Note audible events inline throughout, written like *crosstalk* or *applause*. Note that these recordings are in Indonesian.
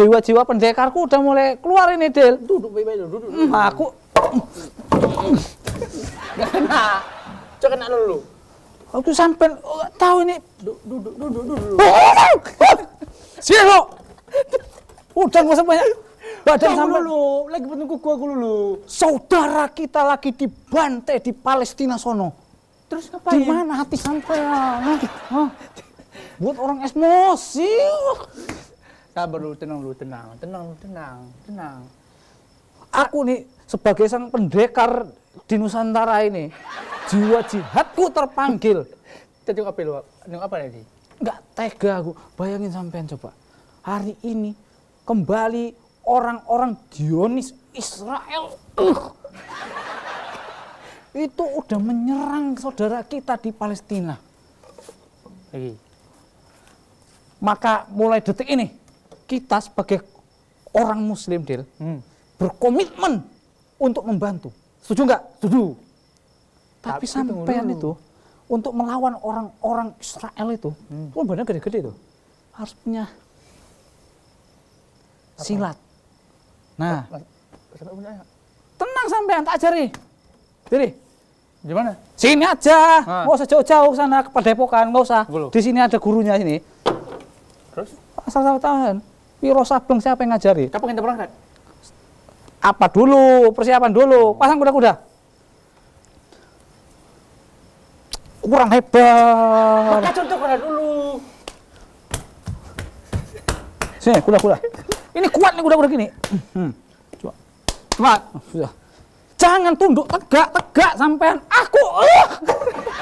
jiwa-jiwa pendekarku udah mulai keluar ini, Del. duduk baik-baik dulu, duduk. Hmm, aku Gak kena. Coba kena dulu. aku sampean oh, tahu ini Duduk, duduk, duduk, duduk. Sini lo. Udah nggak usah banyak. Badan sampean. dulu, lagi penting kuku aku dulu. Saudara kita lagi dibantai di Palestina sono. Terus Di ngapain? mana hati? Hah? Buat orang emosi. Sabar dulu, tenang dulu, tenang, tenang, tenang, tenang. Aku nih sebagai sang pendekar di Nusantara ini, jiwa jihadku terpanggil. Tengok apa lu? Apa lagi? Nggak tega aku. Bayangin sampean coba. Hari ini kembali orang-orang Zionis Israel. uh, itu udah menyerang saudara kita di Palestina. Maka mulai detik ini kita sebagai orang Muslim, Dil, Hmm. berkomitmen untuk membantu. Setuju nggak? Setuju. Tapi, sampean itu untuk melawan orang-orang Israel itu, Hmm. oh benar gede-gede itu, harus punya silat. Nah, ya? tenang sampean, tak ajari. Jadi, Di mana? sini aja, Ah. nggak usah jauh-jauh sana ke Padepokan, nggak usah. Belum. Di sini ada gurunya sini. Terus? Asal tahu tahan. Wiro Sableng siapa yang ngajari? Kapan kita berangkat? apa dulu, persiapan dulu, pasang kuda-kuda. Kurang hebat. Maka contoh kena dulu. Sini, kuda-kuda. Ini kuat nih kuda-kuda gini. Hmm. Coba. Kuat. Sudah. Jangan tunduk tegak, tegak sampean. Aku, uh,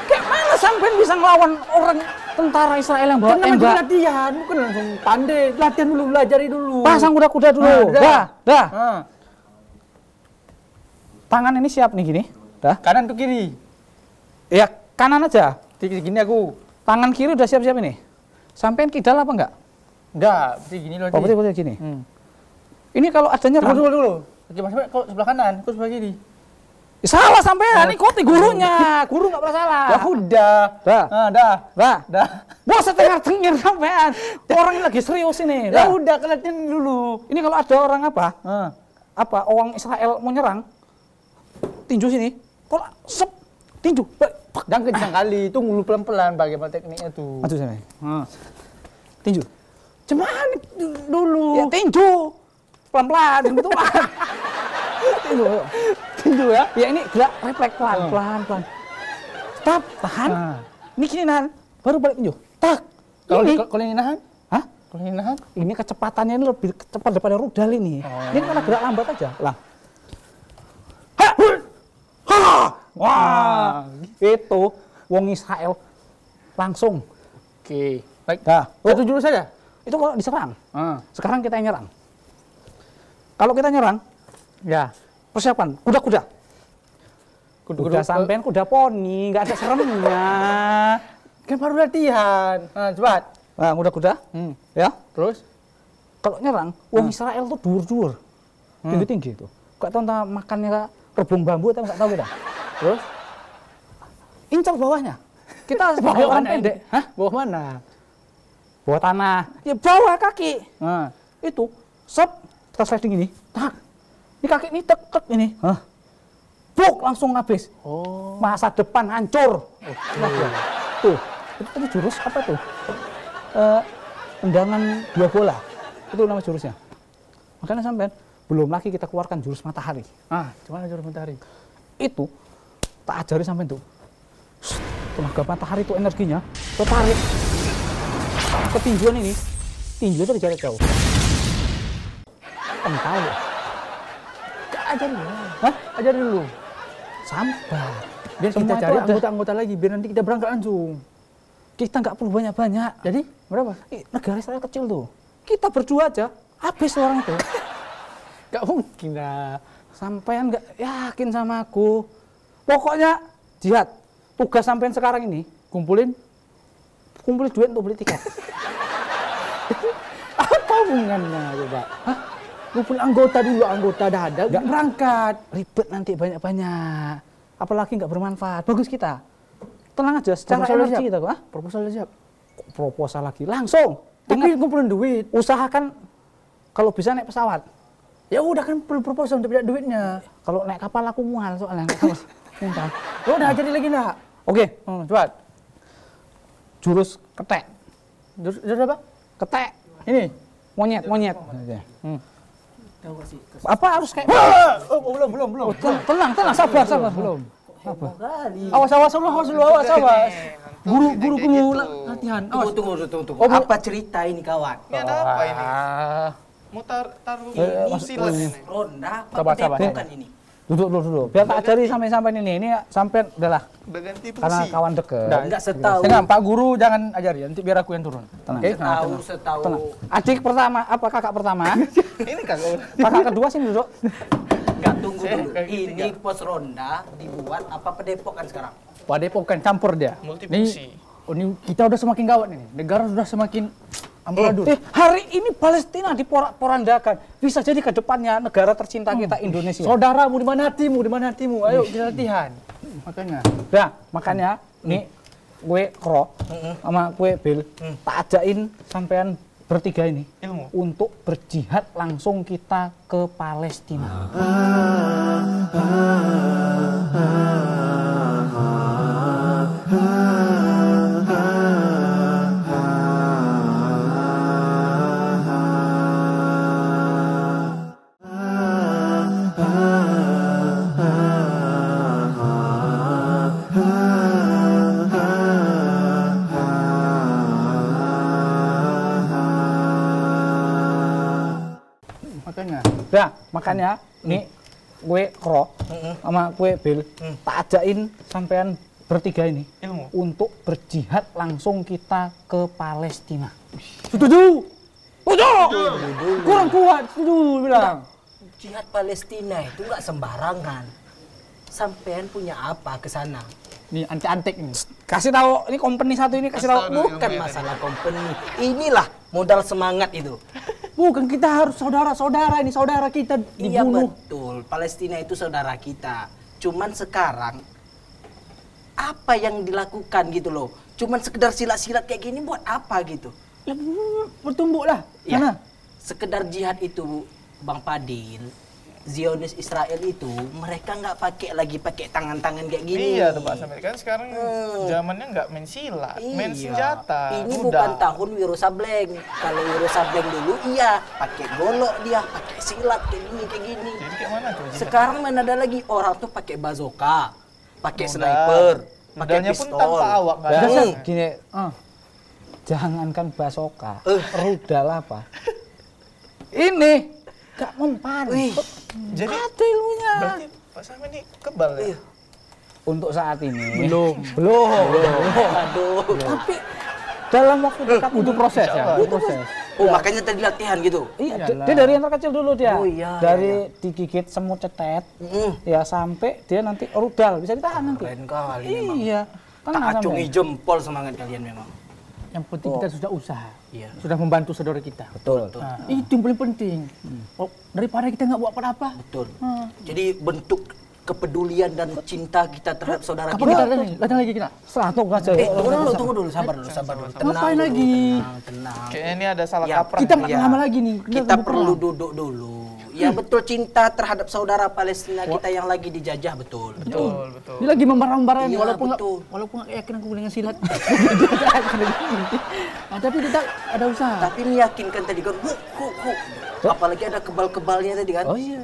kayak mana sampean bisa ngelawan orang tentara Israel yang bawa namanya tembak? latihan, bukan langsung pandai. Latihan dulu, belajari dulu. Pasang kuda-kuda dulu. Ah, dah. dah, dah. Ah. Tangan ini siap nih gini. Dah. Kanan ke kiri. Ya, kanan aja. Gini, gini aku. Tangan kiri udah siap-siap ini. Sampean kidal apa enggak? Enggak, berarti gini loh. Oh, betul, betul gini. Hmm. Ini kalau ada Tunggu nyerang, dulu dulu. Oke, Mas, kau sebelah kanan, kau sebelah kiri. Salah sampean. Ikuti gurunya. Guru nggak pernah salah. Ya udah. Dah. Ah, dah. Dah. Dah. Bos setengah tengir sampean. Orang ini lagi serius ini. Ya Dah. udah, latihan dulu. Ini kalau ada orang apa? Ah. Apa orang Israel mau nyerang? Tinju sini. Kalau sep tinju. Jangan kencang kali, tunggu dulu pelan-pelan bagaimana tekniknya tuh. Maju sini. Ah. Tinju. Cuman dulu. Ya tinju. Pelan-pelan, betulan. *laughs* tinju. Tinju ya. Ya ini gerak refleks pelan, pelan, pelan. Stop, tahan. Ah. Ini kini nahan. Baru balik tinju. Tak. Kalau ini. kalau ini nahan, Hah? kalau ini nahan, Ini kecepatannya ini lebih cepat daripada rudal ini. Oh. Ini karena gerak lambat aja. Lah. Ha! Ha! Wah, itu wong Israel langsung. Oke. Baik. Dah. Satu jurus saja. Itu kalau diserang. Ah. Sekarang kita yang nyerang. Kalau kita nyerang, Ya. Persiapan kuda-kuda. Kudu Kuda sampean kuda poni, nggak ada seremnya. *laughs* Kan baru latihan. Ah, cepat. Nah, kuda-kuda, Hmm. ya. Terus? Kalau nyerang, wong Israel tuh dur-dur. Tinggi-tinggi itu. Gak tahu entah makannya rebung bambu atau nggak tahu kita. Terus? Incar bawahnya. Kita *laughs* sebagai orang pendek, hah? Bawah mana? Bawah tanah. Ya bawah kaki. Ah. Itu, sep, kita sliding ini. Tak. Ini kaki ini tek tek ini. Hah? Buk langsung habis. Oh. Masa depan hancur. Nah, ya. Tuh, itu tadi jurus apa tuh? Eh, tendangan dua bola. Itu nama jurusnya. Makanya sampean belum lagi kita keluarkan jurus matahari. Ah, gimana jurus matahari? Itu tak ajari sampean tuh. Tenaga matahari itu energinya tertarik ke tinjuan ini. Tinju itu di jarak jauh. Kental ya. Ajarin dulu. Hah? Ajarin dulu. Sabar. Biar Semua kita cari anggota-anggota lagi, biar nanti kita berangkat langsung. Kita nggak perlu banyak-banyak. Jadi, berapa? Ih, negara Israel kecil tuh. Kita berdua aja habis orang itu. *laughs* Gak mungkin lah. Sampean nggak yakin sama aku. Pokoknya jihad. Tugas sampean sekarang ini Kumpulin kumpulin duit untuk beli tiket. *laughs* apa hubungannya coba? Hah? Ngumpul anggota dulu, anggota dah ada, Nggak. berangkat. Ribet nanti banyak-banyak. Apalagi nggak bermanfaat. Bagus kita. Tenang aja, secara Proposal energi kita. Ah, Proposal siap. kok proposal lagi. Langsung. Tapi Ingat, ngumpulin duit. usahakan kalau bisa naik pesawat. Ya udah kan perlu proposal untuk duitnya. Kalau naik kapal aku mual soalnya. *laughs* Mual. Ya udah jadi lagi nak. Oke, Hmm, cepat. jurus ketek. Jurus, jurus apa? Ketek. Ini. Monyet, monyet. Hmm. Apa harus kayak Oh, belum, belum, belum. Ten- tenang, tenang, sabar, sabar. Belum. Kali. Awas, awas dulu, awas dulu, awas, awas. Guru, guru kamu latihan. Tunggu, Awas. tunggu, tunggu, tunggu. Oh, Apa cerita ini kawan? Ini ada apa ini? Ah, Mau tar taruh Eh, mas- silat ini. Ronda apa Sabar, ini? Duduk dulu dulu. Biar tak ajari sampai-sampai ini. Ini sampai udahlah Udah ganti karena fungsi. kawan deket. Udah. Enggak setahu. Tenang, Pak Guru jangan ajari, nanti biar aku yang turun. Tenang. Oke? Nah, Tahu, tenang. setahu. Tenang. Adik pertama, apa kakak pertama? *laughs* Ini kagak kakak kedua sini duduk. Enggak tunggu dulu. Ini pos ronda dibuat apa padepokan sekarang? Padepokan campur dia. Multifungsi. Nih, oh, ini kita udah semakin gawat nih. Negara sudah semakin amburadul. Eh, hari ini Palestina diporak-porandakan. Bisa jadi ke depannya negara tercinta kita Indonesia. Saudaramu di mana hatimu? Di mana hatimu? Ayo kita latihan. Makanya. Nah, makanya nih gue kro sama gue Bill tak ajakin sampean bertiga ini Ilmu. untuk berjihad langsung kita ke Palestina. Makanya. Nah, makanya nih gue kro sama gue Bill tak ajakin sampean bertiga ini Ilmu. untuk berjihad langsung kita ke Palestina. Setuju. Setuju. Kurang kuat. Setuju bilang. Jihad Palestina itu enggak sembarangan. Sampean punya apa ke sana? Nih anti-antik nih. Kasih tahu ini company satu ini kasih tahu. Bukan masalah company. Inilah modal semangat itu. Bukan kita harus saudara-saudara ini saudara kita Iya dibunuh. betul. Palestina itu saudara kita. Cuman sekarang apa yang dilakukan gitu loh? Cuman sekedar silat-silat kayak gini buat apa gitu? Ya, bertumbuk lah. Ya. Mana? Sekedar jihad itu, Bang Padil, Zionis Israel itu mereka nggak pakai lagi pakai tangan-tangan kayak gini. Iya tuh Pak Samir kan sekarang Hmm. zamannya nggak main silat, main Iya. senjata. Ini kuda. bukan tahun Wiro Sableng. Kalau Wiro Sableng dulu iya pakai golok dia, pakai silat kayak gini kayak gini. Jadi kayak mana tuh? Sekarang mana ada lagi orang tuh pakai bazooka, pakai sniper, pakai Modalnya pun pistol. tanpa awak nggak Dan ada. gini, Ah. jangankan basoka, Eh. rudal apa? Ini gak mempan. Wih. Jadi Ada ilmunya. berarti Pak Samir ini kebal ya? Iya. Untuk saat ini Belum. *laughs* belum. Aduh. Tapi dalam waktu dekat Butuh proses ya, butuh proses. Oh makanya tadi latihan gitu. Iya, Iyalah. dia dari yang terkecil dulu dia. Oh, iya, dari digigit semut cetet, Mm. ya sampai dia nanti rudal bisa ditahan nanti. Keren kali memang. Iya. Tak Tenang acungi jempol semangat kalian memang. Yang penting kita sudah usaha. Iya. Sudah membantu saudara kita. Betul. Nah, itu yang paling penting. Oh, daripada kita nggak buat apa-apa. Betul. Hmm. Jadi bentuk kepedulian dan cinta kita terhadap saudara Kapan kita. kita datang nih? Datang lagi kita. Satu aja. Eh, tunggu dulu, tunggu dulu, sabar dulu, sabar dulu. Tenang Ngapain lagi? Tenang, tenang. Kayaknya ini ada salah Ya, kaprah. Kita Iya. lama lagi nih. Kita tunggu perlu duduk dulu. Ya betul cinta terhadap saudara Palestina kita yang lagi dijajah betul. Betul, betul. Dia lagi membara-membara nih, Iya, walaupun betul. walaupun nggak yakin aku dengan silat. *laughs* nah, tapi kita ada usaha. Tapi meyakinkan tadi kan, hu, hu. Apalagi ada kebal-kebalnya tadi kan. Oh iya.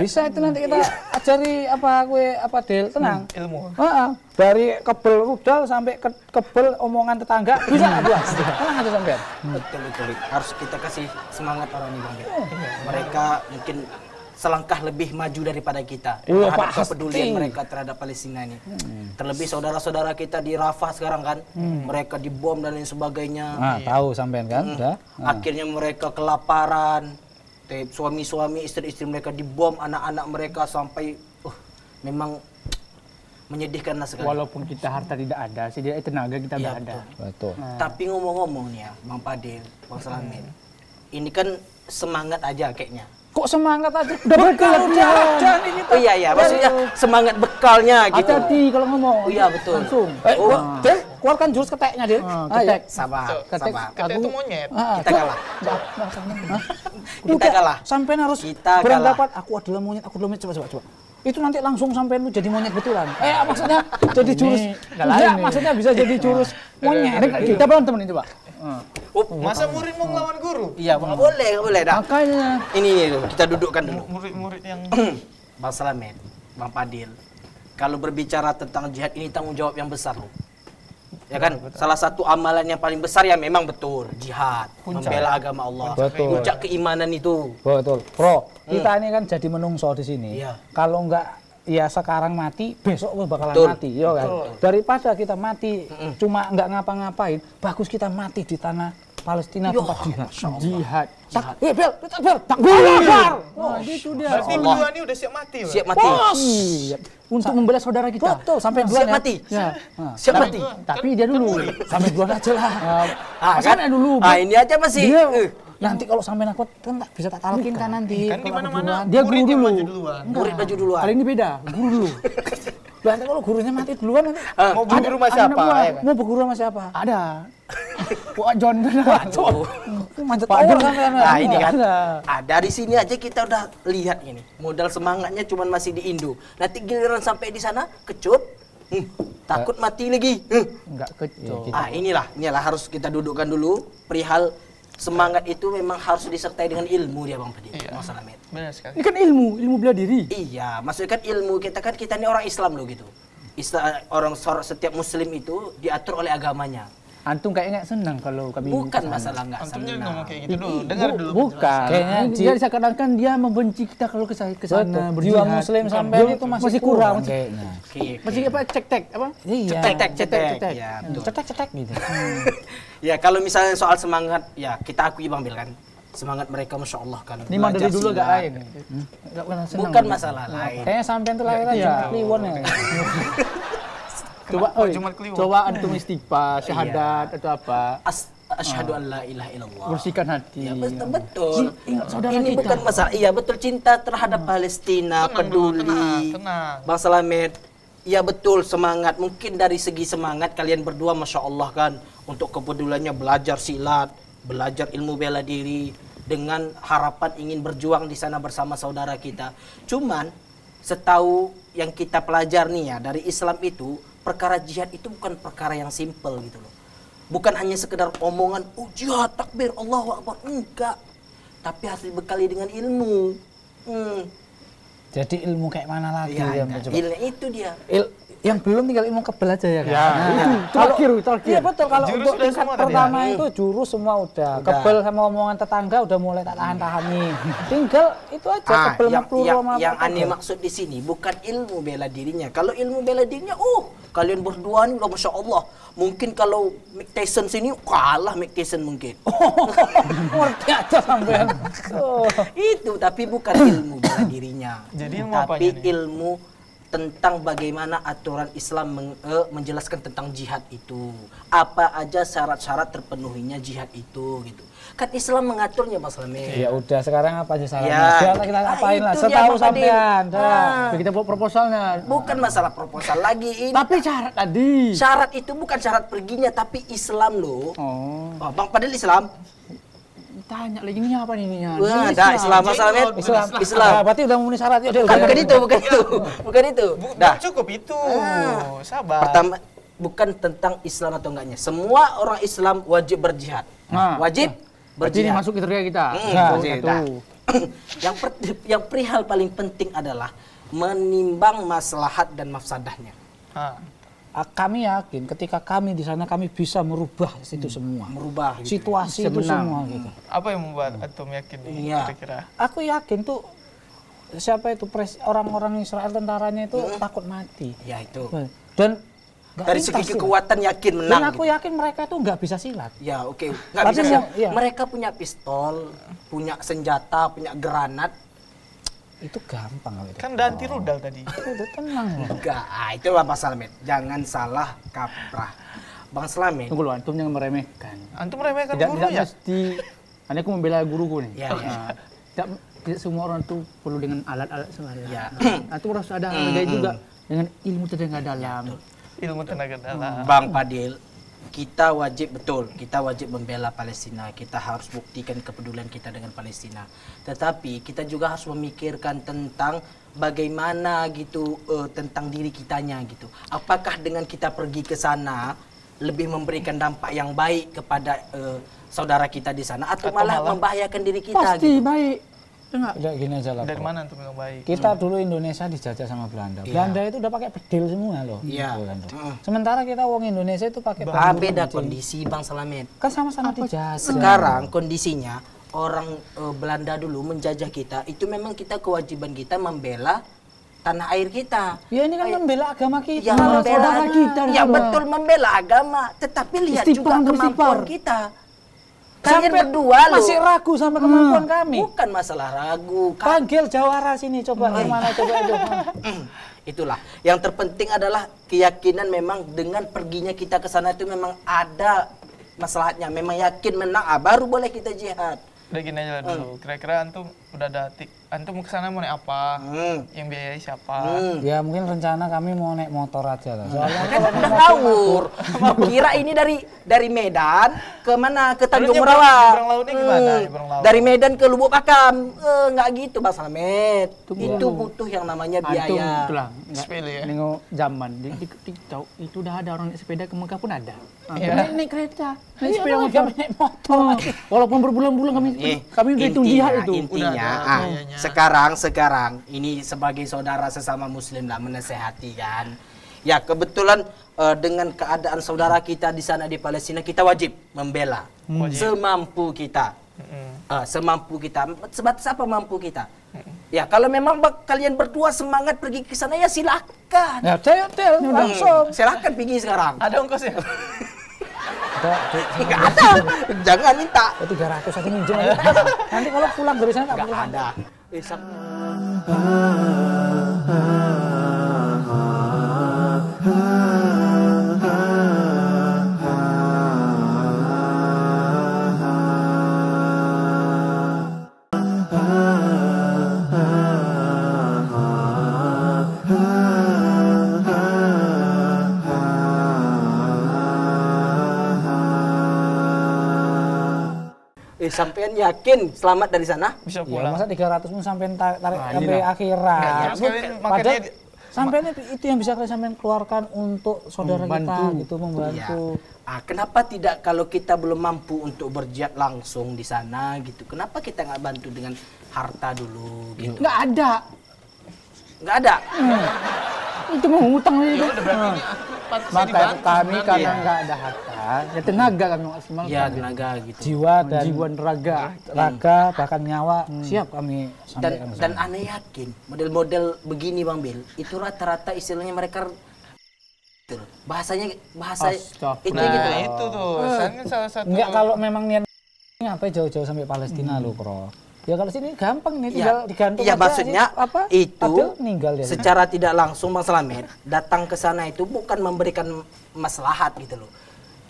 Bisa itu nanti kita ajari apa gue apa Del, tenang. Ilmu. Heeh. Dari kebel rudal sampai ke kebel omongan tetangga bisa nggak buat? Tenang aja sampean. Betul, betul. Harus kita kasih semangat orang ini Bang. Bek. Mereka mungkin selangkah lebih maju daripada kita Iya, terhadap pasti. kepedulian mereka terhadap Palestina ini. Terlebih saudara-saudara kita di Rafah sekarang kan, mereka dibom dan lain sebagainya. Nah, tahu sampean kan? Udah. Nah. Akhirnya mereka kelaparan. Suami-suami, istri-istri mereka dibom, anak-anak mereka sampai uh, memang menyedihkanlah sekali. Walaupun kita harta tidak ada, setidaknya tenaga kita Iya, udah ada. Betul. Tapi ngomong-ngomong nih ya, Bang Padil, Bang Salamin. Ini kan semangat aja kayaknya. Kok semangat aja? Udah bekal udah ada ini Oh iya iya, maksudnya semangat bekalnya gitu. Hati-hati kalau ngomong. Oh iya, betul. Langsung. Eh, Oh. gua- Del, keluarkan jurus keteknya, Del. Ah, Ayo. ketek. Sabar, Ketek. sabar. Kata itu monyet. Ah, Kita coba. kalah. Kita kalah. Sampean harus Kita beranggapan aku adalah monyet, aku adalah monyet. Coba, coba, coba. Itu nanti langsung sampean lu jadi monyet betulan. Eh, maksudnya jadi jurus. Enggak, maksudnya bisa jadi jurus monyet. Kita berantem nih coba. Oh, Masa murid mau ngelawan guru? iya, nggak boleh, nggak boleh dah. Makanya. Ini nih, dulu, kita dudukkan dulu. Murid-murid yang *clears throat* Bang Slamet, Bang Padil. Kalau berbicara tentang jihad ini tanggung jawab yang besar loh. Ya kan? Salah satu amalan yang paling besar ya memang betul jihad, membela agama Allah. Betul. Puncak keimanan itu. Betul. Bro, kita ini kan jadi menungso di sini. Iya. Kalau enggak ya sekarang mati, besok lu bakalan Betul. mati, yo kan. Daripada kita mati cuma enggak ngapa-ngapain, bagus kita mati di tanah Palestina tempat jihad. Jihad. Tak, eh Bel, tak Bel, tak gua Nah, itu dia. Berarti berdua ini udah siap mati, Pak? Siap mati. Iya. Untuk membela saudara kita. Betul, sampai duluan Siap ya. mati. Ya. Nah, Siap tapi- mati. Tapi dia dulu. Sampai duluan aja lah. *laughs* Ah, Sana dulu. Ah, ini aja masih. Eh, nanti kalau sampai aku kan tak bisa tak talkin kan nanti. Kan di mana-mana. Dia guru dulu. murid maju duluan. Kali ini beda. Guru dulu. *laughs* Lah, nanti kalau gurunya mati duluan nanti. Ah, Mau berguru sama Ada siapa? ya kan? Mau berguru sama siapa? Ada. *laughs* Wah, John. Oh. Manjat Pak tower John. sampean. Nah, ini kan. Ada. Ah, dari sini aja kita udah lihat ini. Modal semangatnya cuman masih di Indo. Nanti giliran sampai di sana kecut. hmm, takut mati lagi. hmm. Enggak kecil. Ah, inilah, inilah harus kita dudukkan dulu perihal semangat itu memang harus disertai dengan ilmu dia Bang. Bang Salamet. Benar sekali. Ini kan ilmu, ilmu bela diri. Iya, maksudnya kan ilmu kita kan kita ini orang Islam loh gitu. Islam, orang setiap muslim itu diatur oleh agamanya. Antum kayaknya nggak senang kalau kami Bukan masalah nggak Antumnya senang. ngomong kayak gitu dulu. Dengar Bu- dulu. Bukan. Kayaknya dia seakan-akan dia membenci kita kalau ke ke sana berjihad. Jiwa muslim sampai itu masih, masih kurang. Masih, kayaknya. Oke, oke. masih apa? Cek-cek apa? Iya. Cetek, cetek, cetek. cetek. Ya, betul. Cetek-cetek gitu. *laughs* ya kalau misalnya soal semangat, ya kita akui Bang Bil kan. Semangat mereka Masya Allah kan. Ini mah dari dulu gak silat. lain. Senang. Bukan masalah lain. Kayaknya sampean tuh lahiran Iya. Jumat Kliwon ya. *laughs* *laughs* Coba, oi, Jumat Kliwon? coba antum istighfar, syahadat atau apa. As asyhadu an la ilaha illallah. Bersihkan hati. Ya, betul, betul. Ingat saudara Ini kita. bukan masalah. Iya betul cinta terhadap Palestina, Tenang peduli. tenang, tenang. Bang Salamet, iya betul semangat. Mungkin dari segi semangat kalian berdua masya Allah kan untuk kepeduliannya belajar silat, belajar ilmu bela diri dengan harapan ingin berjuang di sana bersama saudara kita. Cuman setahu yang kita pelajar nih ya dari Islam itu perkara jihad itu bukan perkara yang simple gitu loh. Bukan hanya sekedar omongan, oh jihad, takbir, Allahu Akbar. Enggak. Tapi harus dibekali dengan ilmu. Hmm. Jadi ilmu kayak mana lagi Ya, ya, enggak. coba. ilmu itu dia. Il- yang belum tinggal ilmu kebel aja ya kan. Ya, itu terakhir, terakhir. Iya betul kalau Jurus untuk tingkat pertama ya? itu jurus semua udah. Udah. Kebel sama omongan tetangga udah mulai tak tahan-tahan nih. *laughs* Tinggal itu aja Ah, kebel yang, yang, sama yang apa aneh maksud di sini bukan ilmu bela dirinya. Kalau ilmu bela dirinya, oh kalian berdua nih, udah masya Allah. Mungkin kalau Mick Tyson sini kalah Mick Tyson mungkin. *laughs* Ngerti aja sampean. Oh. *laughs* itu tapi bukan ilmu bela dirinya. Jadi ilmu tapi apanya nih? ilmu tentang bagaimana aturan Islam meng- eh, menjelaskan tentang jihad itu. Apa aja syarat-syarat terpenuhinya jihad itu gitu. Kan Islam mengaturnya Mas Lame. Ya udah sekarang apa aja salahnya? Ya. Biar kita Nah, apain lah. Setahu sampean. Ah. Biar kita buat proposalnya. Bukan masalah proposal lagi ini. Tapi syarat tadi. Syarat itu bukan syarat perginya tapi Islam loh. Oh. Oh, Bang Padil Islam. Tanya lagi ini apa nih ininya? Wah, ada Islam Mas Lame. Islam. Islam. Nah, Islam. berarti udah memenuhi syarat ya. Del. Bukan, bukan itu, bukan itu. Bukan itu. Bu, Dah. cukup itu. Ah. Sabar. Pertama bukan tentang Islam atau enggaknya. Semua orang Islam wajib berjihad. Nah. Wajib ini berjihad. masuk kriteria kita. Hmm, Nah. Nah, *coughs* yang per- yang perihal paling penting adalah menimbang maslahat dan mafsadahnya. Ah. Kami yakin ketika kami di sana kami bisa merubah itu semua. Merubah gitu. Situasi itu Sebenarnya. semua gitu. Apa yang membuat Antum yakin nih Iya. kira-kira? Aku yakin tuh siapa itu pres orang-orang Israel tentaranya itu takut mati. Ya itu. Dan nggak Dari segi silat. kekuatan yakin Dan menang. aku gitu. yakin mereka itu nggak bisa silat. Ya oke, nggak Tapi bisa. iya. Mereka punya pistol, punya senjata, punya granat. Itu gampang kalau itu. Kan udah anti rudal tadi. Udah tenang. Enggak, itu lah Pak Slamet. Jangan salah kaprah. Bang Slamet, Tunggu loh, antum jangan meremehkan. Antum meremehkan Tidak, guru tidak ya? mesti Ini aku membela guruku nih. Ya, ya. Tidak, tidak semua orang tuh perlu dengan alat-alat sembarangan. Ya. Nah, itu harus ada hargai juga dengan ilmu tenaga dalam. Ilmu tenaga dalam. Bang Padil, kita wajib betul, kita wajib membela Palestina. Kita harus buktikan kepedulian kita dengan Palestina. Tetapi kita juga harus memikirkan tentang bagaimana gitu eh, tentang diri kitanya gitu. Apakah dengan kita pergi ke sana lebih memberikan dampak yang baik kepada eh, saudara kita di sana atau, Atau malah, malah- membahayakan diri kita Pasti gitu. baik. Enggak. Udah gini aja lah. Dari Bro. mana tuh yang baik? Kita dulu Indonesia dijajah sama Belanda. Iya. Belanda itu udah pakai bedil semua loh. Iya. Gitu kan. Sementara kita wong Indonesia itu pakai bambu beda kondisi Bang Salamet. Kan sama-sama dijajah. Sekarang kondisinya orang eh, Belanda dulu menjajah kita, itu memang kita kewajiban kita membela tanah air kita. Ya ini kan membela agama kita. Yang membela saudara kita, Ya betul membela agama, tetapi lihat juga Istighfar, kemampuan kita. Kalian Sampai berdua loh. masih ragu sama kemampuan kami. Bukan masalah ragu. Ka- Panggil Jawara sini coba gimana coba itu. *laughs* Itulah. Yang terpenting adalah keyakinan memang dengan perginya kita ke sana itu memang ada masalahnya. Memang yakin menang, ah, baru boleh kita jihad. Udah gini aja lah dulu. Kira-kira antum udah ada tik. Antum mau ke sana mau naik apa? Hmm. Yang biayai siapa? Hmm. Ya mungkin rencana kami mau naik motor aja lah. Soalnya *laughs* Kan udah ngawur. Kira ini dari dari Medan ke mana? Ke Tanjung Merawa. Hmm. Dari Medan ke Lubuk Pakam. Eh, nggak gitu Bang Slamet. Itu butuh yang namanya biaya. itulah. Enggak. Sepele ya? Nengok zaman di, di TikTok itu udah ada orang naik sepeda ke Mekah pun ada. Iya. naik, naik kereta, naik Iya, sepeda naik motor. Walaupun berbulan-bulan kami Eh, kami udah jihad itu. Intinya, Udah ada ah, sekarang sekarang ini sebagai saudara sesama Muslim lah menasehati kan. Ya kebetulan eh, dengan keadaan saudara kita di sana di Palestina kita wajib membela Wajib. semampu kita. Ah, semampu kita. Sebatas apa mampu kita? Ya kalau memang kalian berdua semangat pergi ke sana ya silakan. Ya, tel, tel, langsung. Hmm, silakan pergi sekarang. Ada ongkosnya? *laughs* Ada, Enggak ada. Jangan minta. Oh, 300 aja minjem aja. *laughs* Nanti kalau pulang dari sana tak ada. Eh, Eh, sampean yakin selamat dari sana? Bisa Ya, pulang. masa 300 pun sampai ta- tarik Nah, sampai inilah. akhirat. Nggak, ya, makanya sampai itu yang bisa kalian sampean keluarkan untuk saudara kita gitu membantu. Ah, kenapa tidak kalau kita belum mampu untuk berjihad langsung di sana gitu? Kenapa kita nggak bantu dengan harta dulu gitu? Enggak ada. Nggak ada. Itu mau ngutang itu. Pantasnya Maka dibantu kami karena enggak ada harta, ya tenaga kami maksimal. Ya tenaga gitu. Jiwa dan jiwa dan raga. raga bahkan nyawa siap kami Dan ke dan aneh yakin model-model begini Bang Bil itu rata-rata istilahnya mereka gitu bahasanya bahasa itu Nah, gitu loh. itu tuh. Kan salah satu. Enggak kalau memang niat ngapain jauh-jauh sampai Palestina lu, Bro. Ya kalau sini gampang nih tinggal digantung Iya aja, maksudnya sih, apa? itu Adil, ninggal dia. secara tidak langsung Bang Slamet datang ke sana itu bukan memberikan maslahat gitu loh.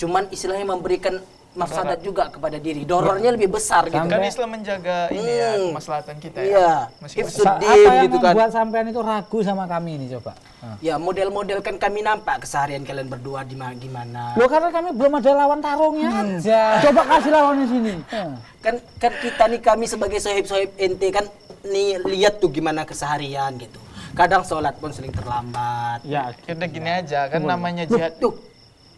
Cuman istilahnya memberikan mafsadat juga kepada diri. Dorornya lebih besar gitu. Kan Sampai- Islam menjaga ini ya, Hmm. kemaslahatan kita Iya. ya. Sa- Sedih apa yang gitu kan. membuat sampean itu ragu sama kami ini coba? Nah. Ya model-model kan kami nampak keseharian kalian berdua di ma- gimana. Loh karena kami belum ada lawan tarungnya Hmm. aja. Coba kasih lawannya sini. *laughs* kan kan kita nih kami sebagai sohib-sohib ente kan nih lihat tuh gimana keseharian gitu. Kadang sholat pun sering terlambat. Ya, kita gini aja kan namanya jihad. Tuh,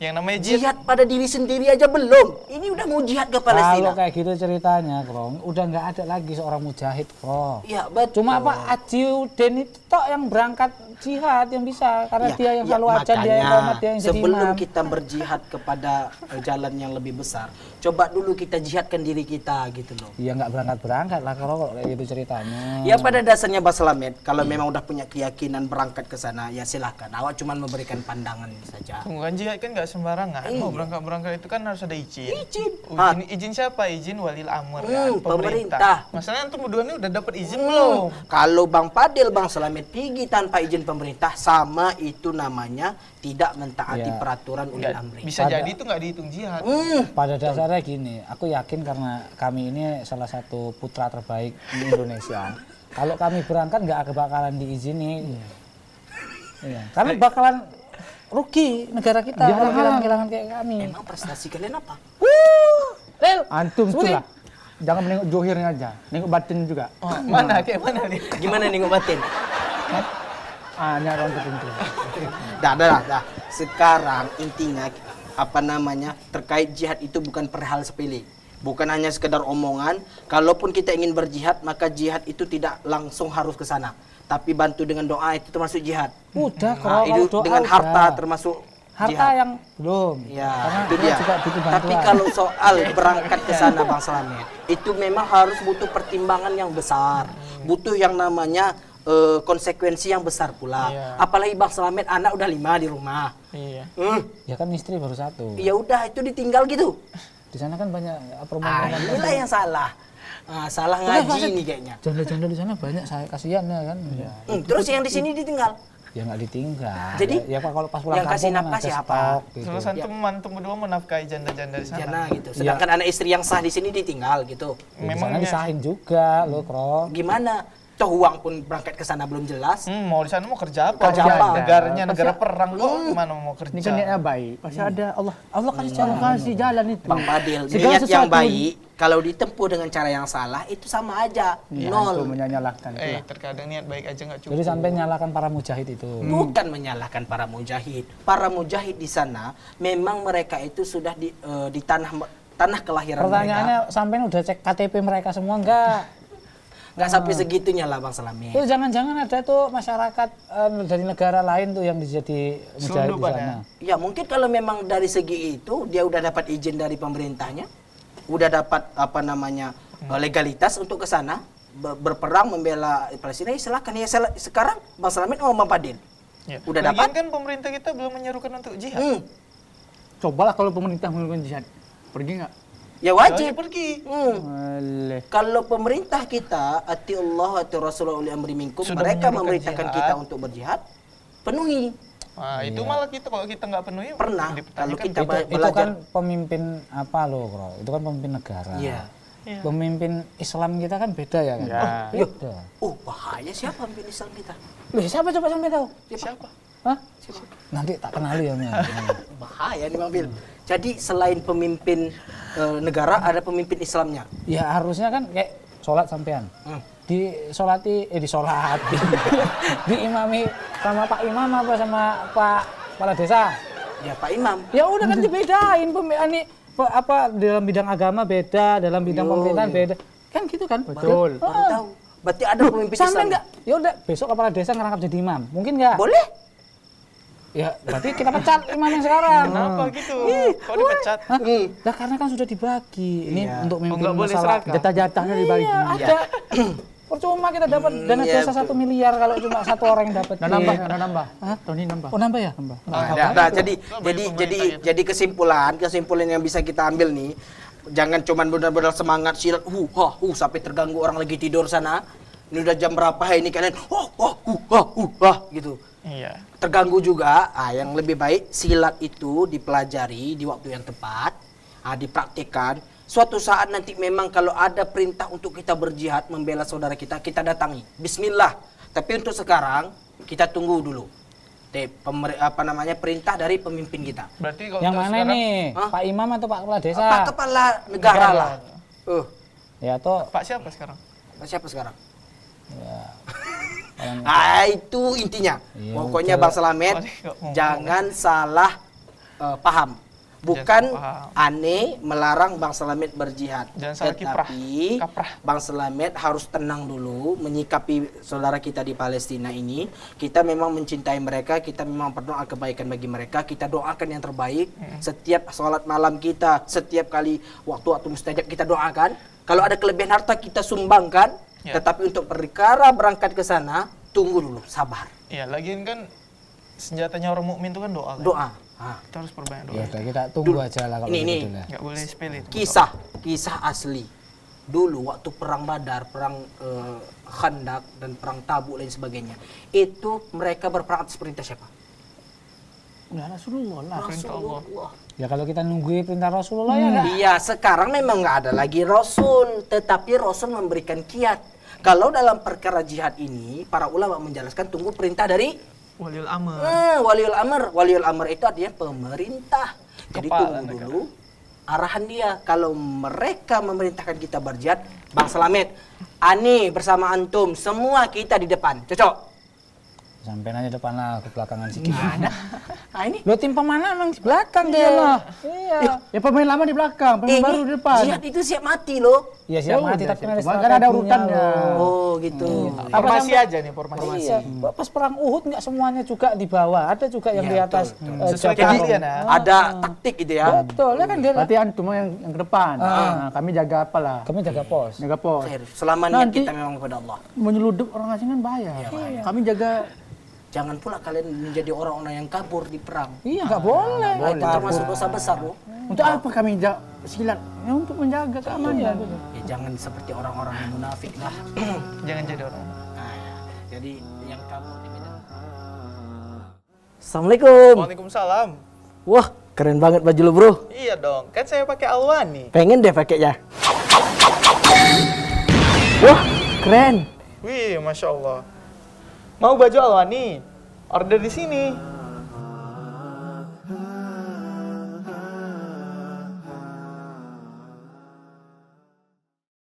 Yang namanya jihad jihad pada diri sendiri aja belum. Ini udah mau jihad ke Kalau Palestina. kayak gitu ceritanya, Krong, udah nggak ada lagi seorang mujahid, Krong. Iya, betul. Cuma Pak Haji Uden itu tok yang berangkat jihad yang bisa karena Ya, dia yang ya, selalu ajan, dia yang makanya komat, dia yang jadi sebelum imam. kita berjihad kepada eh, jalan yang lebih besar, coba dulu kita jihadkan diri kita gitu loh. Iya nggak berangkat berangkat lah kalau kayak gitu ceritanya. Ya pada dasarnya Bas Slamet, kalau memang udah punya keyakinan berangkat ke sana, ya silahkan. Awak cuma memberikan pandangan saja. Tunggu kan jihad kan nggak sembarangan. Mau berangkat-berangkat itu kan harus ada izin. Izin. Izin, izin siapa? Izin walil amr Hmm, kan, pemerintah. Masalahnya antum berdua ini udah dapat izin Hmm, belum? Kalau Bang Padil, Bang Selamet pergi tanpa izin pemerintah, sama itu namanya tidak mentaati Ya. peraturan ulil amri. bisa Pada- jadi itu nggak dihitung jihad. Hmm, Pada dasarnya gini, aku yakin karena kami ini salah satu putra terbaik di Indonesia. *laughs* Kalau kami berangkat nggak bakalan diizini. Iya. Karena bakalan rugi negara kita kalau kehilangan kayak kami. emang prestasi kalian apa? Lel, Antum itulah. Jangan menengok johirnya aja, nengok batin juga. Oh, mana? Kayak mana nih? Gimana nih ngobatin? Ah, ini orang tertentu. Dah, dah, dah, dah. Sekarang intinya apa namanya terkait jihad itu bukan perhal sepele. Bukan hanya sekedar omongan. Kalaupun kita ingin berjihad, maka jihad itu tidak langsung harus ke sana. Tapi bantu dengan doa itu termasuk jihad. Udah, Nah, kalau itu doa dengan udah. harta termasuk harta jihad. yang belum. Ya, Karena itu dia dia. juga butuh bantuan. Tapi kalau soal *laughs* berangkat ke sana Bang Slamet, itu memang harus butuh pertimbangan yang besar. Butuh yang namanya eh, konsekuensi yang besar pula. Iya. Apalagi Bang Slamet anak udah lima di rumah. Iya. Hmm, ya kan istri baru satu. ya udah itu ditinggal gitu. Di sana kan banyak Ah, promo-promo. inilah yang salah. Ah, salah ngaji nih kayaknya. Janda-janda di sana banyak saya kasihan ya kan. Ya, Hmm, terus yang di sini ditinggal. ya nggak ditinggal. Jadi, ya, ya kalau pas pulang yang kasih nafkah siapa? stok gitu. Terus antum mantum berdua menafkahi janda-janda di sana. Jana gitu. Sedangkan anak istri yang sah di sini ditinggal gitu. Ya, Memang ya. disahin juga loh, Kro. Gimana? Toh uang pun berangkat ke sana belum jelas. Hmm, mau di sana mau kerja apa? Kerja apa? Negaranya negara perang kok gimana mau kerja? Ini kan niatnya baik. Pasti ada Allah. Allah kasih Allah jalan. kasih jalan itu. Bang Badil, niat yang baik kalau ditempuh dengan cara yang salah itu sama aja. Iya, Nol. antum menyalahkan Eh, itulah. terkadang niat baik aja nggak cukup. Jadi sampai nyalakan para mujahid itu. Bukan menyalahkan para mujahid. Para mujahid di sana memang mereka itu sudah di, eh, di tanah tanah kelahiran Pertanyaannya mereka. sampai udah cek KTP mereka semua enggak? Nggak sampai segitunya lah Bang Salami. Itu jangan-jangan ada tuh masyarakat eh, dari negara lain tuh yang jadi mujahid di ya? sana. Ya mungkin kalau memang dari segi itu dia udah dapat izin dari pemerintahnya, udah dapat apa namanya eh, legalitas untuk ke sana ber- berperang membela Palestina, ya silakan ya sel- sekarang Bang Salamin mau Bang Padil. Ya. Udah Lagian dapat? kan pemerintah kita belum menyerukan untuk jihad. Hmm, Cobalah kalau pemerintah melakukan jihad. Pergi nggak? Ya Wajib wajib. pergi. Hmm. Kalau pemerintah kita ati Allah ati Rasulullah uli amri minkum Sudah mereka memerintahkan jihad. kita untuk berjihad penuhi Nah, itu malah kita kalau kita nggak penuhi pernah kalau dipertanyakan. kita Itu, ba- itu belajar kan pemimpin apa loh, Bro? Itu kan pemimpin negara. Iya. Iya. Pemimpin Islam kita kan beda ya kan? Ya. Yuk. Beda. oh bahaya siapa pemimpin Islam kita Loh, siapa coba sampai tahu? Siapa? Hah? Nanti tak kenali ya. *laughs* Bahaya nih Bang Bil jadi selain pemimpin eh, negara ada pemimpin Islamnya ya harusnya kan kayak sholat sampean. Hmm. Di sholati, eh di sholati. *laughs* Diimami sama Pak Imam apa sama Pak Kepala Desa? ya Pak Imam Ya udah kan dibedain pemi- ini pe- apa dalam bidang agama beda, dalam bidang pemerintahan beda. Kan gitu kan? Betul. baru tahu berarti ada pemimpin Sampai Islam enggak? Ya udah besok kepala desa ngerangkap jadi imam. Mungkin enggak? boleh Ya, berarti kita pecat imam yang sekarang. Kenapa gitu? Kok dipecat? Hah? Lah karena kan sudah dibagi. Ini Iya. untuk mimpin nggak boleh masalah? Jatah-jatahnya dibagi. Iya, ada. Percuma kita dapat dana iya, desa satu miliar kalau cuma satu orang yang dapat. Nah, nambah, nah, nambah. Hah? Ini nambah. Oh nambah ya? Nambah. Nah, nah, nah, jadi jadi jadi jadi kesimpulan kesimpulan yang bisa kita ambil nih jangan cuman benar-benar semangat silat uh ha uh sampai terganggu orang lagi tidur sana ini udah jam berapa ini kalian oh oh uh ha uh ha gitu Iya. terganggu juga ah yang lebih baik silat itu dipelajari di waktu yang tepat ah dipraktikkan suatu saat nanti memang kalau ada perintah untuk kita berjihad membela saudara kita kita datangi Bismillah tapi untuk sekarang kita tunggu dulu Teh, pemer- apa namanya perintah dari pemimpin kita Berarti kalau Yang untuk mana sekarang- nih? Hah? Pak Imam atau Pak Kepala Desa? Pak kepala negara lah uh Ya atau Pak siapa sekarang? siapa sekarang ya, Ah itu intinya. Iya, Pokoknya betul. Bang ngomong. jangan salah eh, paham. Bukan paham. aneh melarang Bang Selamet berjihad. Kiprah. Tetapi Kaprah. Bang Selamet harus tenang dulu menyikapi saudara kita di Palestina ini. Kita memang mencintai mereka, kita memang berdoa kebaikan bagi mereka, kita doakan yang terbaik. Setiap sholat malam kita, setiap kali waktu-waktu mustajab kita doakan. Kalau ada kelebihan harta kita sumbangkan. Ya. Tetapi untuk perkara berangkat ke sana, tunggu dulu, sabar. Iya, lagian kan senjatanya orang mukmin itu kan doa. Kan? Doa. Ah. Kita harus perbanyak doa. Ya udah kita tunggu aja lah kalau Ini, ini. Nggak boleh sepele itu. Kisah, kisah asli. Dulu waktu perang Badar, perang eh, Khandak dan perang Tabuk lain sebagainya. Itu mereka berperang atas perintah siapa? Ya Rasulullah lah. Perintah Allah. Ya kalau kita nunggu perintah Rasulullah ya enggak. Iya, sekarang memang nggak ada lagi Rasul, tetapi Rasul memberikan kiat. Kalau dalam perkara jihad ini, para ulama menjelaskan tunggu perintah dari Waliul amr. hmm, waliul amr. Waliul amr itu artinya pemerintah. Jadi Kepala tunggu negara. dulu arahan dia. Kalau mereka memerintahkan kita berjihad, Bang Slamet, Ani bersama antum, semua kita di depan. Cocok? Sampai aja depan lah ke belakangan sedikit. Nah *laughs* ini Lo tim pemana emang di belakang dia lah. Iya. Ya pemain lama di belakang, pemain ini baru di depan. jihad itu siap mati loh. Iya siap Oh, mati tapi siap. kan ada Cuma urutannya. loh. Oh gitu. Formasi aja nih, formasi. Iya, pas perang Uhud nggak semuanya juga di bawah, ada juga yang Iya, di atas. eh, Sesuai keahlian ya. Ada taktik gitu ya. Betul, ya kan dia. Berarti antum yang, yang ke depan. Nah, kami jaga apa lah? Kami jaga pos. Jaga pos. Selama niat Nanti- kita memang kepada Allah. Menyeludup orang asing kan bahaya. Kami jaga Jangan pula kalian menjadi orang-orang yang kabur di perang. Iya, nggak boleh. Nah, itu termasuk dosa besar loh. untuk apa kami jaga silat? Ya untuk menjaga keamanan. Ya jangan seperti orang-orang yang munafik lah. *clears throat* Jangan jadi orang. Nah, jadi yang kabur di medan. Assalamualaikum. Waalaikumsalam. Wah, keren banget baju lo bro. Iya dong, kan saya pakai Alwani. Pengen deh pakainya. Wah, keren. Wih, masya Allah. Mau baju Alwani? Order di sini.